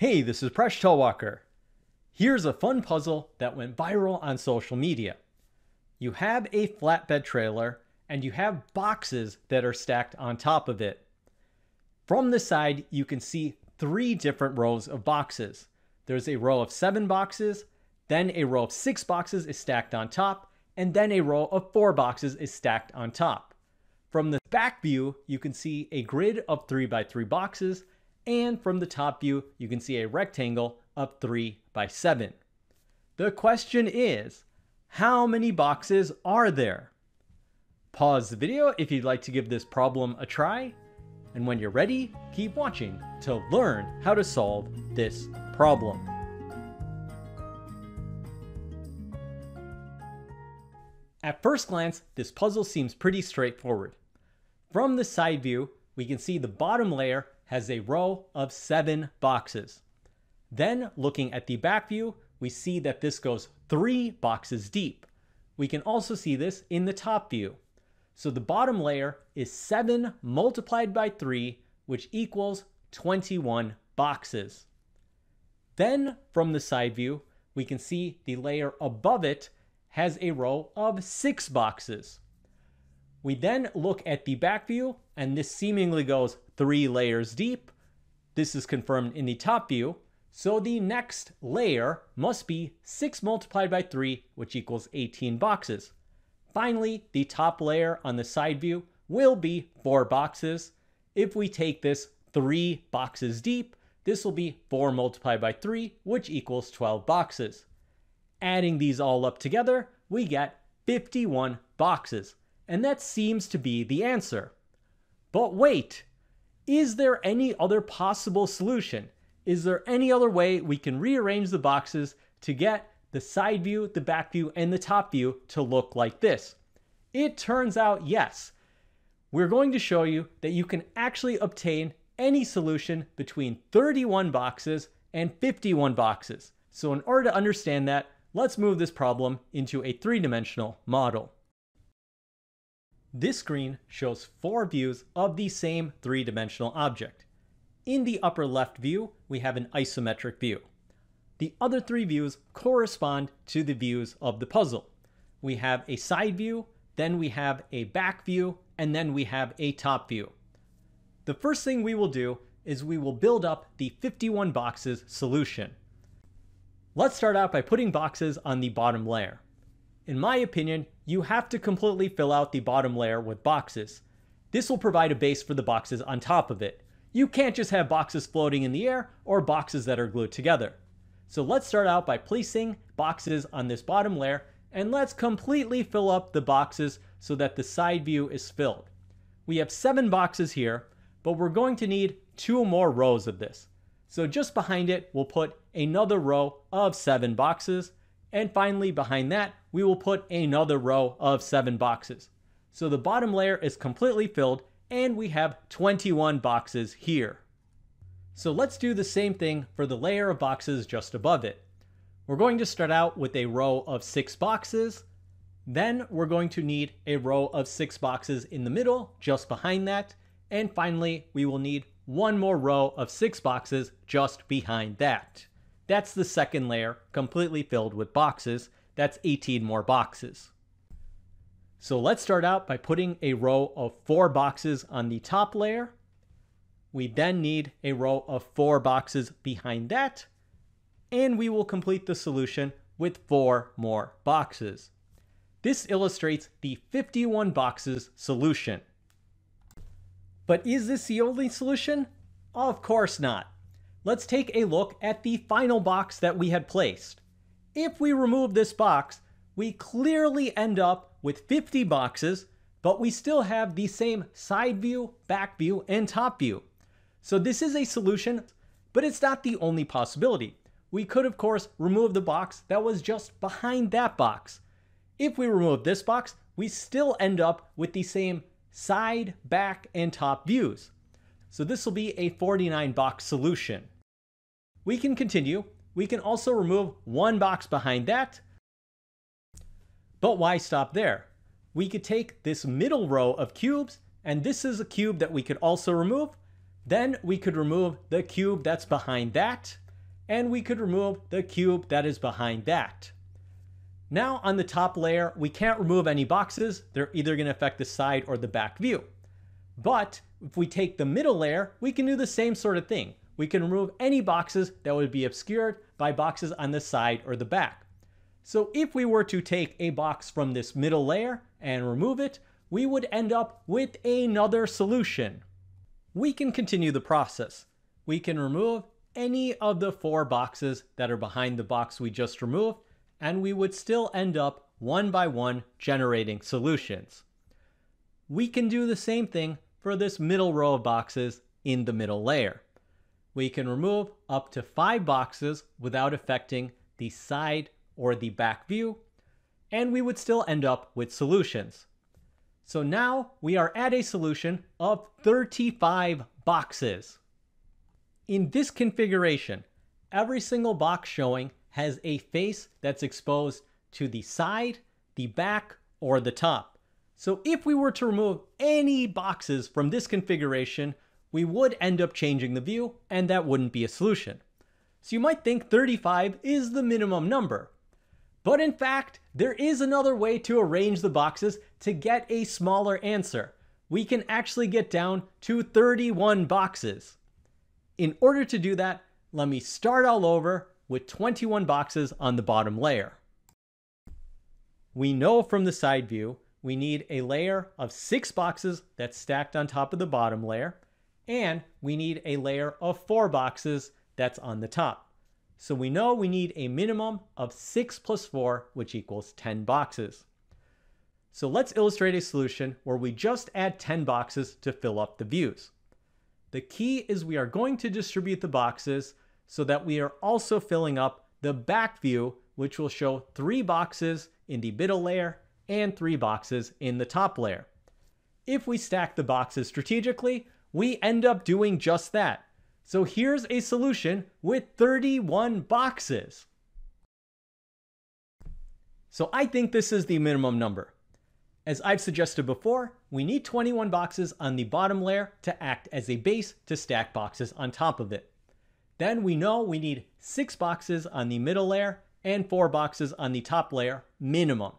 Hey, this is Presh Talwalkar. Here's a fun puzzle that went viral on social media. You have a flatbed trailer and you have boxes that are stacked on top of it. From the side, you can see three different rows of boxes. There's a row of seven boxes, then a row of six boxes is stacked on top, and then a row of four boxes is stacked on top. From the back view, you can see a grid of three by three boxes, and from the top view, you can see a rectangle of three by seven. The question is, how many boxes are there? Pause the video if you'd like to give this problem a try, and when you're ready, keep watching to learn how to solve this problem. At first glance, this puzzle seems pretty straightforward. From the side view, we can see the bottom layer has a row of seven boxes. Then, looking at the back view, we see that this goes three boxes deep. We can also see this in the top view. So the bottom layer is 7 multiplied by 3, which equals 21 boxes. Then, from the side view, we can see the layer above it has a row of 6 boxes. We then look at the back view, and this seemingly goes 3 layers deep. This is confirmed in the top view. So the next layer must be 6 multiplied by 3, which equals 18 boxes. Finally, the top layer on the side view will be 4 boxes. If we take this 3 boxes deep, this will be 4 multiplied by 3, which equals 12 boxes. Adding these all up together, we get 51 boxes. And that seems to be the answer. But wait, is there any other possible solution? Is there any other way we can rearrange the boxes to get the side view, the back view, and the top view to look like this? It turns out yes. We're going to show you that you can actually obtain any solution between 31 boxes and 51 boxes. So in order to understand that, let's move this problem into a three-dimensional model. This screen shows four views of the same three-dimensional object. In the upper left view, we have an isometric view. The other three views correspond to the views of the puzzle. We have a side view, then we have a back view, and then we have a top view. The first thing we will do is we will build up the 51 boxes solution. Let's start out by putting boxes on the bottom layer. In my opinion, you have to completely fill out the bottom layer with boxes. This will provide a base for the boxes on top of it. You can't just have boxes floating in the air or boxes that are glued together. So let's start out by placing boxes on this bottom layer and let's completely fill up the boxes so that the side view is filled. We have seven boxes here, but we're going to need two more rows of this. So just behind it, we'll put another row of seven boxes. And finally, behind that, we will put another row of seven boxes. So the bottom layer is completely filled and we have 21 boxes here. So let's do the same thing for the layer of boxes just above it. We're going to start out with a row of six boxes. Then we're going to need a row of six boxes in the middle, just behind that. And finally, we will need one more row of six boxes just behind that. That's the second layer, completely filled with boxes. That's 18 more boxes. So let's start out by putting a row of four boxes on the top layer. We then need a row of four boxes behind that, and we will complete the solution with four more boxes. This illustrates the 51 boxes solution. But is this the only solution? Of course not. Let's take a look at the final box that we had placed. If we remove this box, we clearly end up with 50 boxes, but we still have the same side view, back view, and top view. So this is a solution, but it's not the only possibility we could of course remove the box that was just behind that box. If we remove this box, we still end up with the same side, back, and top views. So this will be a 49 box solution. We can continue. We can also remove one box behind that. But why stop there? We could take this middle row of cubes, and this is a cube that we could also remove. Then we could remove the cube that's behind that, and we could remove the cube that is behind that. Now on the top layer, we can't remove any boxes. They're either gonna affect the side or the back view. But if we take the middle layer, we can do the same sort of thing. We can remove any boxes that would be obscured by boxes on the side or the back. So if we were to take a box from this middle layer and remove it, we would end up with another solution. We can continue the process. We can remove any of the four boxes that are behind the box we just removed and we would still end up one by one generating solutions. We can do the same thing for this middle row of boxes in the middle layer. We can remove up to five boxes without affecting the side or the back view, and we would still end up with solutions. So now we are at a solution of 35 boxes. In this configuration, every single box showing has a face that's exposed to the side, the back, or the top. So if we were to remove any boxes from this configuration, we would end up changing the view, and that wouldn't be a solution. So you might think 35 is the minimum number. But in fact, there is another way to arrange the boxes to get a smaller answer. We can actually get down to 31 boxes. In order to do that, let me start all over with 21 boxes on the bottom layer. We know from the side view we need a layer of six boxes that's stacked on top of the bottom layer, and we need a layer of four boxes that's on the top. So we know we need a minimum of 6 plus 4, which equals 10 boxes. So let's illustrate a solution where we just add 10 boxes to fill up the views. The key is we are going to distribute the boxes so that we are also filling up the back view, which will show three boxes in the middle layer and three boxes in the top layer. If we stack the boxes strategically, we end up doing just that. So here's a solution with 31 boxes. So I think this is the minimum number. As I've suggested before, we need 21 boxes on the bottom layer to act as a base to stack boxes on top of it. Then we know we need six boxes on the middle layer and four boxes on the top layer minimum.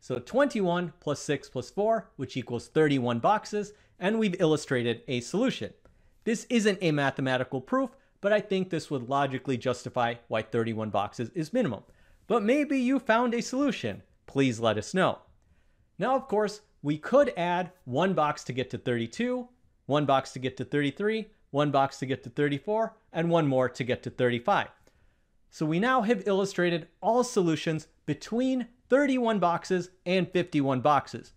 So 21 plus 6 plus 4, which equals 31 boxes, and we've illustrated a solution. This isn't a mathematical proof, but I think this would logically justify why 31 boxes is minimum. But maybe you found a solution. Please let us know. Now, of course, we could add one box to get to 32, one box to get to 33, one box to get to 34, and one more to get to 35. So we now have illustrated all solutions between 31 boxes and 51 boxes.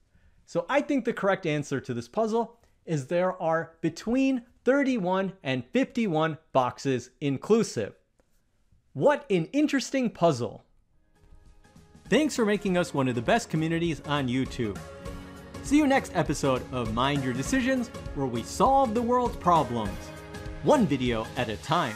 So I think the correct answer to this puzzle is there are between 31 and 51 boxes inclusive. What an interesting puzzle. Thanks for making us one of the best communities on YouTube. See you next episode of Mind Your Decisions, where we solve the world's problems, one video at a time.